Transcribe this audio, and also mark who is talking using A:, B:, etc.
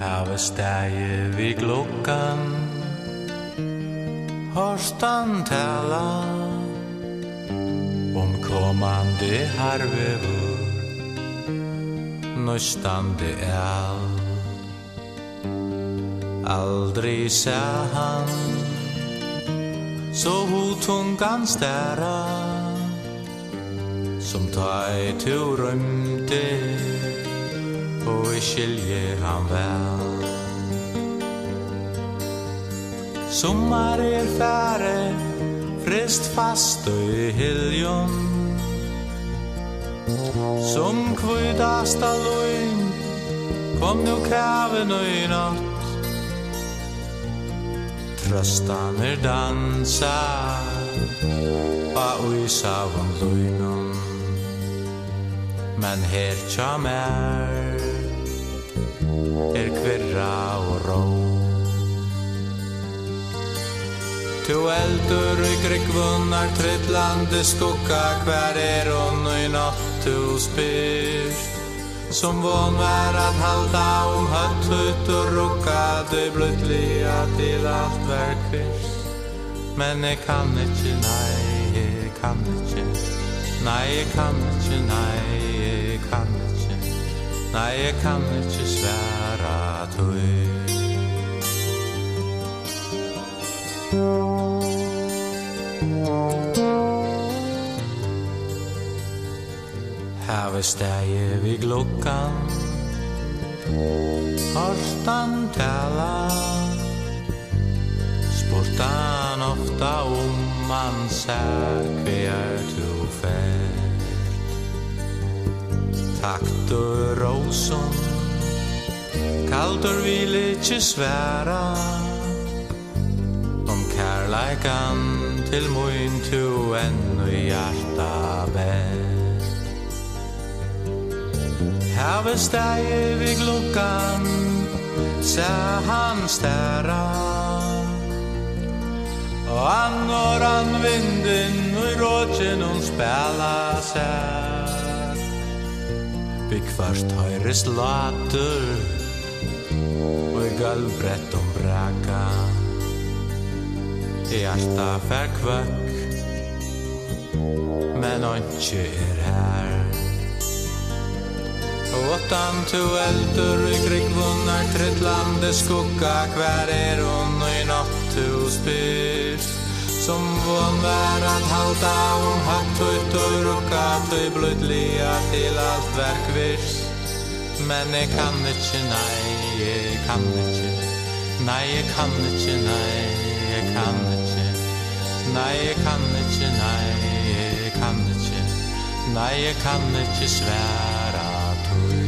A: Hava stæje vi klokkan Horstan tala Om komandi harvevur Nøstandi el Aldri sa han Så hotungan stæra Som tæi tu rymde og i skilje han vel Sommar er fære, frist fast og i hiljon Som kvudast av loin, kom nu kraven og i natt. Trøstan er dansa, ba ui savan loinon men her tja mer Er kvirra og rå Tu eldur i grikvunnar Trittlande skukka Hver er hon i natt tu spyrst Som von var at halda om høtt høtt og rukka Du blutlia til alt verkvist Men jeg kan ikkje, nei, jeg kan ikkje Nei, jeg kan ikke, nei, jeg kan ikke Nei, jeg kan ikke svære tøy. Her ved steg vi glokkan Horstan talar Utan ofta om man säkvier to Takt Taktor rosen Kaltor vil ikkje sværa Om kærleikan til moin to enn i hjarta best Have steg vi glukkan Sæ han stæra Og annoran vinden og i rådjen hon spela sær. Byggfast høyres later Og i galbrett om braka. I hjarta fær kvøkk Men onkje er her. Og åttan tu eldur i krigvunnar Trittlande skugga Hver er hon og i natt tu spyr som vån vär att halta om hatt och och gatt och blödliga till allt verk vist Men jag kan inte, nej, jag kan inte Nej, jag kan inte, nej, jag kan inte Nej, jag kan inte, nej, jag kan inte Nej, jag kan inte svära tog